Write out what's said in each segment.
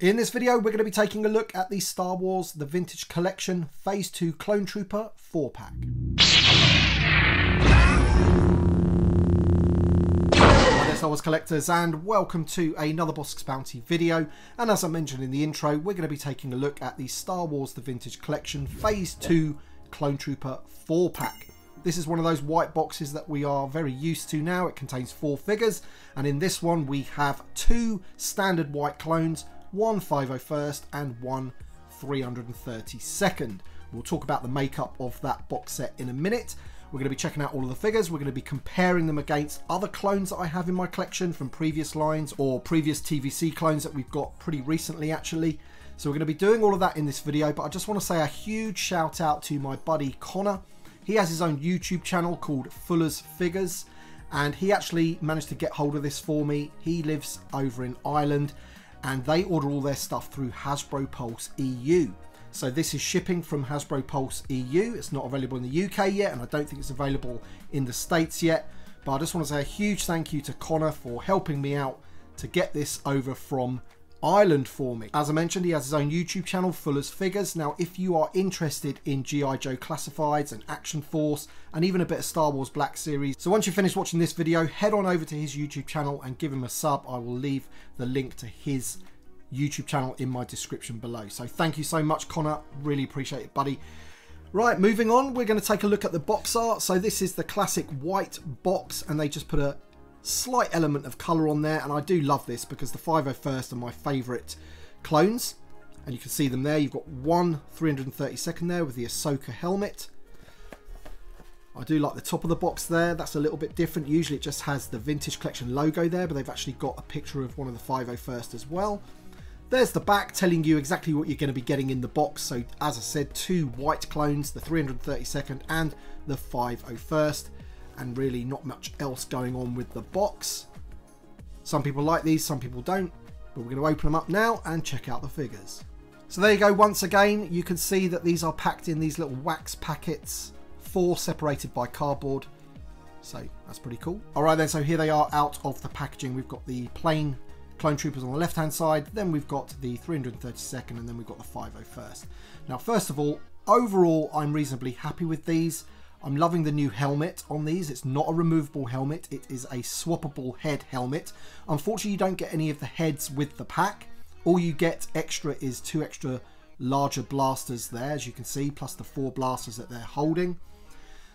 In this video, we're going to be taking a look at the Star Wars The Vintage Collection Phase 2 Clone Trooper 4-pack. Hi there Star Wars collectors and welcome to another Bossk's Bounty video and as I mentioned in the intro we're going to be taking a look at the Star Wars The Vintage Collection Phase 2 Clone Trooper 4-pack. This is one of those white boxes that we are very used to now. It contains four figures and in this one we have two standard white clones one 501st and one 332nd. We'll talk about the makeup of that box set in a minute. We're going to be checking out all of the figures. We're going to be comparing them against other clones that I have in my collection from previous lines or previous TVC clones that we've got pretty recently actually. So we're going to be doing all of that in this video, but I just want to say a huge shout out to my buddy Connor. He has his own YouTube channel called Fuller's Figures, and he actually managed to get hold of this for me. He lives over in Ireland, and they order all their stuff through Hasbro Pulse EU. So this is shipping from Hasbro Pulse EU. It's not available in the UK yet, and I don't think it's available in the States yet. But I just want to say a huge thank you to Connor for helping me out to get this over from Ireland for me. As I mentioned, he has his own YouTube channel, Fuller's Figures. Now, if you are interested in G.I. Joe Classifieds and Action Force, and even a bit of Star Wars Black Series, so once you finish watching this video, head on over to his YouTube channel and give him a sub. I will leave the link to his YouTube channel in my description below. So thank you so much, Connor. Really appreciate it, buddy. Right, moving on, we're going to take a look at the box art. So this is the classic white box, and they just put a slight element of colour on there and I do love this because the 501st are my favourite clones. And you can see them there. You've got one 332nd there with the Ahsoka helmet. I do like the top of the box there. That's a little bit different. Usually it just has the vintage collection logo there but they've actually got a picture of one of the 501st as well. There's the back telling you exactly what you're going to be getting in the box. So as I said two white clones the 332nd and the 501st and really not much else going on with the box. Some people like these, some people don't, but we're going to open them up now and check out the figures. So there you go, once again, you can see that these are packed in these little wax packets, four separated by cardboard. So that's pretty cool. All right then, so here they are out of the packaging. We've got the plain clone troopers on the left hand side, then we've got the 332nd, and then we've got the 501st. Now, first of all, overall, I'm reasonably happy with these. I'm loving the new helmet on these. It's not a removable helmet. It is a swappable head helmet. Unfortunately, you don't get any of the heads with the pack. All you get extra is two extra larger blasters there, as you can see, plus the four blasters that they're holding.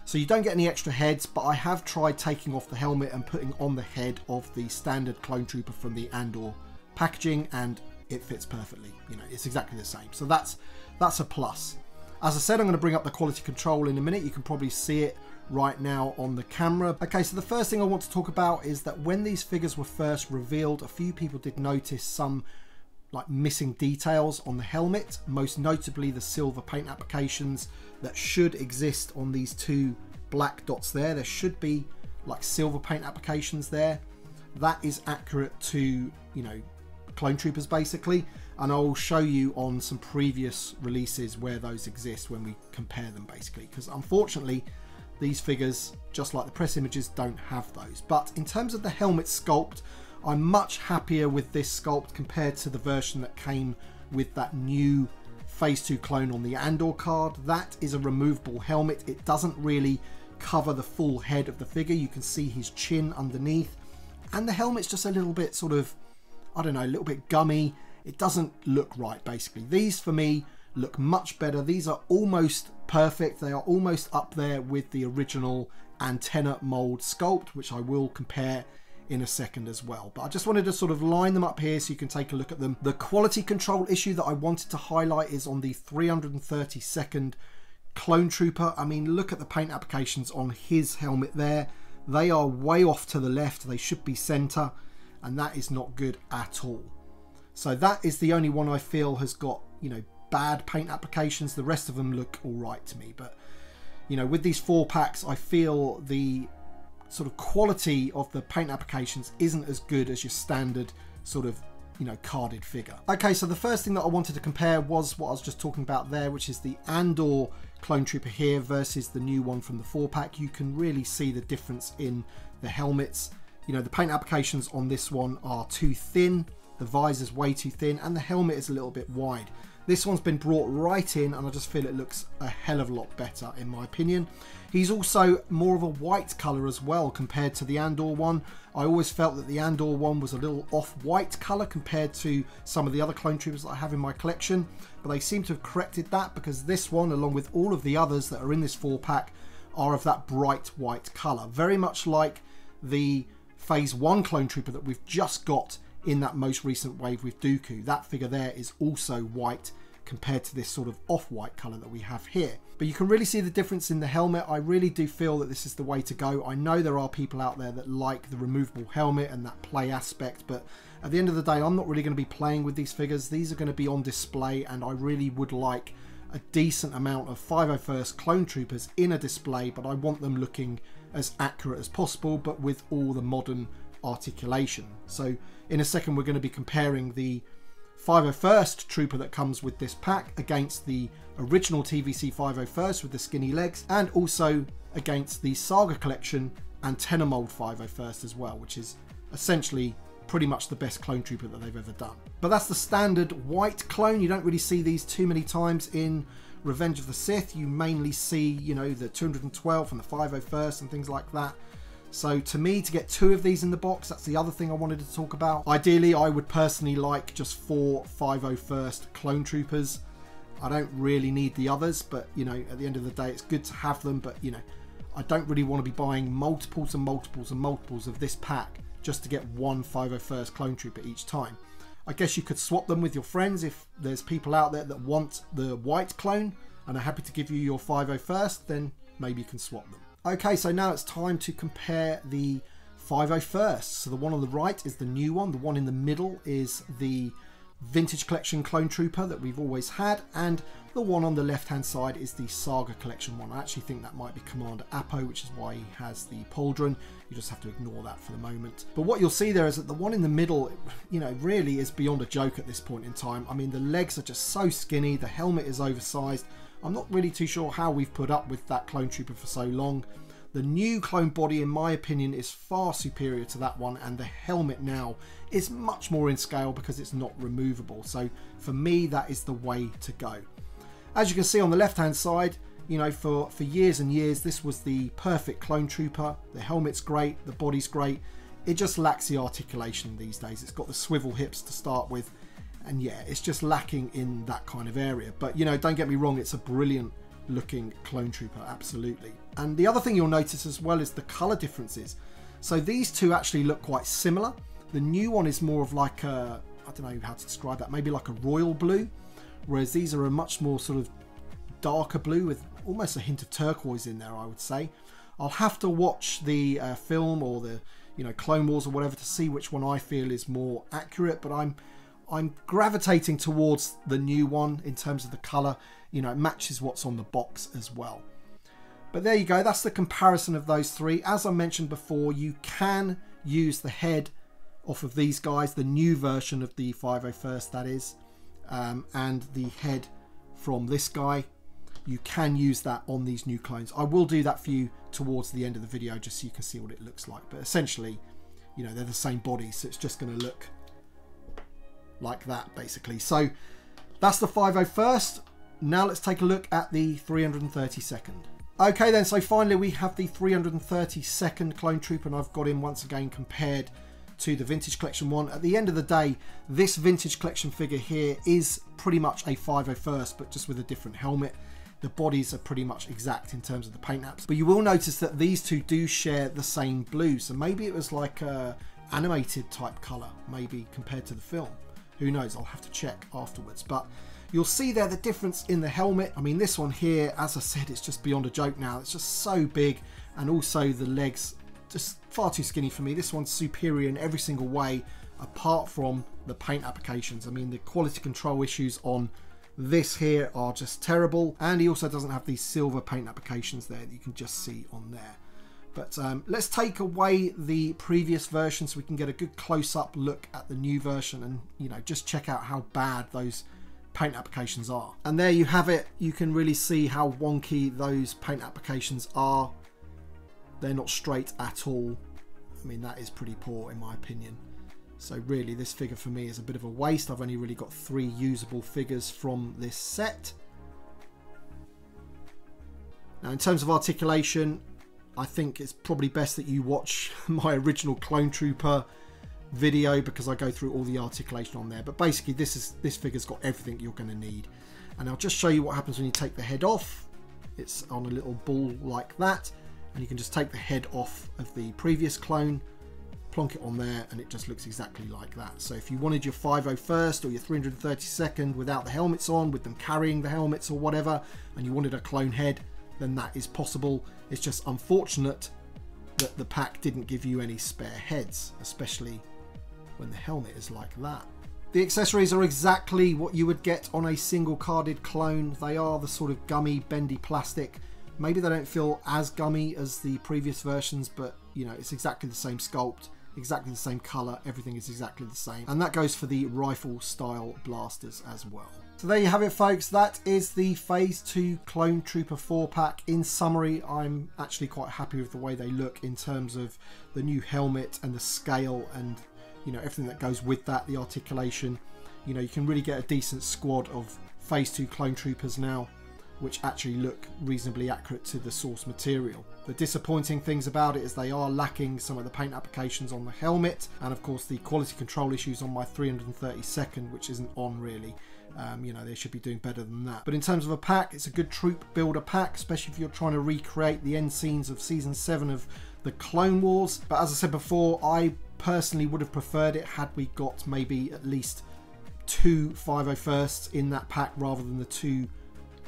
So you don't get any extra heads, but I have tried taking off the helmet and putting on the head of the standard clone trooper from the Andor packaging, and it fits perfectly. You know, it's exactly the same. So that's that's a plus. As I said, I'm going to bring up the quality control in a minute. You can probably see it right now on the camera. Okay, so the first thing I want to talk about is that when these figures were first revealed, a few people did notice some like missing details on the helmet, most notably the silver paint applications that should exist on these two black dots there. There should be like silver paint applications there. That is accurate to, you know, clone troopers basically and I'll show you on some previous releases where those exist when we compare them basically. Because unfortunately these figures just like the press images don't have those. But in terms of the helmet sculpt I'm much happier with this sculpt compared to the version that came with that new phase 2 clone on the Andor card. That is a removable helmet. It doesn't really cover the full head of the figure. You can see his chin underneath. And the helmet's just a little bit sort of I don't know a little bit gummy it doesn't look right basically. These for me look much better. These are almost perfect. They are almost up there with the original antenna mold sculpt, which I will compare in a second as well. But I just wanted to sort of line them up here so you can take a look at them. The quality control issue that I wanted to highlight is on the 332nd Clone Trooper. I mean, look at the paint applications on his helmet there. They are way off to the left. They should be center, and that is not good at all. So that is the only one I feel has got, you know, bad paint applications. The rest of them look all right to me. But, you know, with these four packs, I feel the sort of quality of the paint applications isn't as good as your standard sort of you know carded figure okay so the first thing that i wanted to compare was what i was just talking about there which is the andor clone trooper here versus the new one from the four pack you can really see the difference in the helmets you know the paint applications on this one are too thin the visor's way too thin, and the helmet is a little bit wide. This one's been brought right in and I just feel it looks a hell of a lot better in my opinion. He's also more of a white colour as well compared to the Andor one. I always felt that the Andor one was a little off-white colour compared to some of the other clone troopers that I have in my collection. But they seem to have corrected that because this one, along with all of the others that are in this four pack, are of that bright white colour. Very much like the Phase 1 clone trooper that we've just got in that most recent wave with Dooku. That figure there is also white compared to this sort of off-white colour that we have here. But you can really see the difference in the helmet. I really do feel that this is the way to go. I know there are people out there that like the removable helmet and that play aspect, but at the end of the day, I'm not really going to be playing with these figures. These are going to be on display, and I really would like a decent amount of 501st Clone Troopers in a display, but I want them looking as accurate as possible, but with all the modern articulation. So in a second, we're going to be comparing the 501st Trooper that comes with this pack against the original TVC 501st with the skinny legs and also against the Saga Collection antenna mold 501st as well, which is essentially pretty much the best clone trooper that they've ever done. But that's the standard white clone. You don't really see these too many times in Revenge of the Sith. You mainly see, you know, the 212 and the 501st and things like that. So to me, to get two of these in the box, that's the other thing I wanted to talk about. Ideally, I would personally like just four 501st Clone Troopers. I don't really need the others, but you know, at the end of the day, it's good to have them. But you know, I don't really want to be buying multiples and multiples and multiples of this pack just to get one 501st Clone Trooper each time. I guess you could swap them with your friends if there's people out there that want the white clone and are happy to give you your 501st, then maybe you can swap them. Okay, so now it's time to compare the 501st. So the one on the right is the new one. The one in the middle is the Vintage Collection Clone Trooper that we've always had. And the one on the left-hand side is the Saga Collection one. I actually think that might be Commander Appo, which is why he has the pauldron. You just have to ignore that for the moment. But what you'll see there is that the one in the middle, you know, really is beyond a joke at this point in time. I mean, the legs are just so skinny. The helmet is oversized. I'm not really too sure how we've put up with that clone trooper for so long. The new clone body, in my opinion, is far superior to that one, and the helmet now is much more in scale because it's not removable. So for me, that is the way to go. As you can see on the left-hand side, you know, for, for years and years, this was the perfect clone trooper. The helmet's great, the body's great. It just lacks the articulation these days. It's got the swivel hips to start with, and yeah, it's just lacking in that kind of area. But you know, don't get me wrong, it's a brilliant looking clone trooper, absolutely. And the other thing you'll notice as well is the color differences. So these two actually look quite similar. The new one is more of like a, I don't know how to describe that, maybe like a royal blue, whereas these are a much more sort of darker blue with almost a hint of turquoise in there, I would say. I'll have to watch the uh, film or the you know Clone Wars or whatever to see which one I feel is more accurate, but I'm I'm gravitating towards the new one in terms of the colour. You know, it matches what's on the box as well. But there you go, that's the comparison of those three. As I mentioned before, you can use the head off of these guys, the new version of the 501st that is, um, and the head from this guy. You can use that on these new clones. I will do that for you towards the end of the video just so you can see what it looks like. But essentially, you know, they're the same body, so it's just going to look like that basically. So that's the 501st. Now let's take a look at the 332nd. Okay then, so finally we have the 332nd Clone Trooper and I've got him once again compared to the Vintage Collection one. At the end of the day, this Vintage Collection figure here is pretty much a 501st, but just with a different helmet. The bodies are pretty much exact in terms of the paint apps. But you will notice that these two do share the same blue. So maybe it was like a animated type colour, maybe compared to the film. Who knows? I'll have to check afterwards. But you'll see there the difference in the helmet. I mean, this one here, as I said, it's just beyond a joke now. It's just so big. And also the legs, just far too skinny for me. This one's superior in every single way, apart from the paint applications. I mean, the quality control issues on this here are just terrible. And he also doesn't have these silver paint applications there that you can just see on there. But um, let's take away the previous version so we can get a good close-up look at the new version and you know just check out how bad those paint applications are. And there you have it. You can really see how wonky those paint applications are. They're not straight at all. I mean, that is pretty poor in my opinion. So really this figure for me is a bit of a waste. I've only really got three usable figures from this set. Now in terms of articulation, I think it's probably best that you watch my original Clone Trooper video because I go through all the articulation on there. But basically this is this figure's got everything you're going to need. And I'll just show you what happens when you take the head off. It's on a little ball like that. And you can just take the head off of the previous clone plonk it on there and it just looks exactly like that. So if you wanted your 501st or your 332nd without the helmets on, with them carrying the helmets or whatever, and you wanted a clone head, then that is possible. It's just unfortunate that the pack didn't give you any spare heads, especially when the helmet is like that. The accessories are exactly what you would get on a single carded clone. They are the sort of gummy, bendy plastic. Maybe they don't feel as gummy as the previous versions, but you know, it's exactly the same sculpt exactly the same colour, everything is exactly the same. And that goes for the rifle style blasters as well. So there you have it folks, that is the Phase 2 Clone Trooper 4 pack. In summary, I'm actually quite happy with the way they look in terms of the new helmet and the scale and you know everything that goes with that, the articulation. You know, you can really get a decent squad of Phase 2 Clone Troopers now which actually look reasonably accurate to the source material. The disappointing things about it is they are lacking some of the paint applications on the helmet and of course the quality control issues on my 332nd which isn't on really. Um, you know, they should be doing better than that. But in terms of a pack, it's a good troop builder pack, especially if you're trying to recreate the end scenes of season 7 of the Clone Wars. But as I said before, I personally would have preferred it had we got maybe at least two 501sts in that pack rather than the two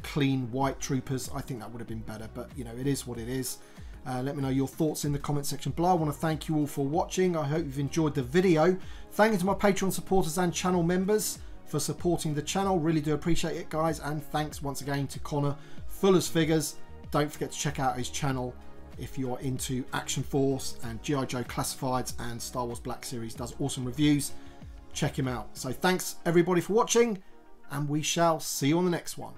clean white troopers. I think that would have been better, but you know, it is what it is. Uh, let me know your thoughts in the comment section below. I want to thank you all for watching. I hope you've enjoyed the video. Thank you to my Patreon supporters and channel members for supporting the channel. Really do appreciate it, guys. And thanks once again to Connor Fuller's Figures. Don't forget to check out his channel if you're into Action Force and G.I. Joe Classifieds and Star Wars Black Series. Does awesome reviews. Check him out. So thanks everybody for watching and we shall see you on the next one.